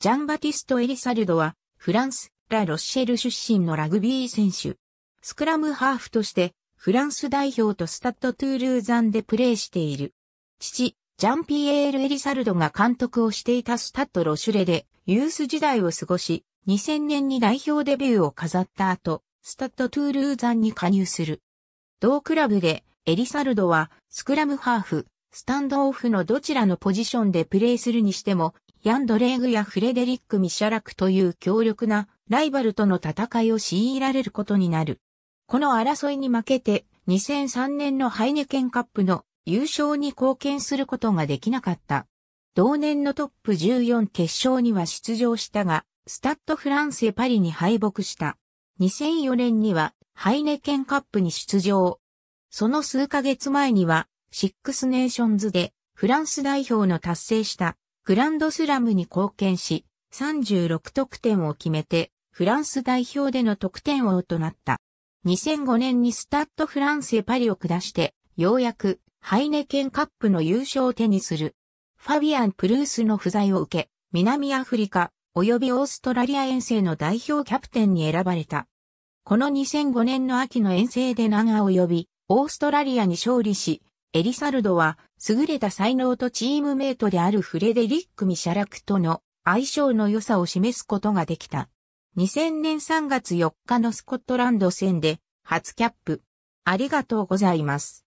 ジャンバティスト・エリサルドは、フランス、ラ・ロッシェル出身のラグビー選手。スクラムハーフとして、フランス代表とスタッド・トゥールーザンでプレーしている。父、ジャンピエール・エリサルドが監督をしていたスタッド・ロシュレで、ユース時代を過ごし、2000年に代表デビューを飾った後、スタッド・トゥールーザンに加入する。同クラブで、エリサルドは、スクラムハーフ、スタンドオフのどちらのポジションでプレーするにしても、ヤンドレーグやフレデリック・ミシャラクという強力なライバルとの戦いを強いられることになる。この争いに負けて、2003年のハイネケンカップの優勝に貢献することができなかった。同年のトップ14決勝には出場したが、スタッドフランセパリに敗北した。2004年にはハイネケンカップに出場。その数ヶ月前には、シックスネーションズでフランス代表の達成したグランドスラムに貢献し、36得点を決めて、フランス代表での得点王となった。2005年にスタッドフランセパリを下して、ようやくハイネケンカップの優勝を手にする。ファビアン・プルースの不在を受け、南アフリカ及びオーストラリア遠征の代表キャプテンに選ばれた。この2005年の秋の遠征で長及び、オーストラリアに勝利し、エリサルドは優れた才能とチームメイトであるフレデリック・ミシャラクとの相性の良さを示すことができた。2000年3月4日のスコットランド戦で初キャップ。ありがとうございます。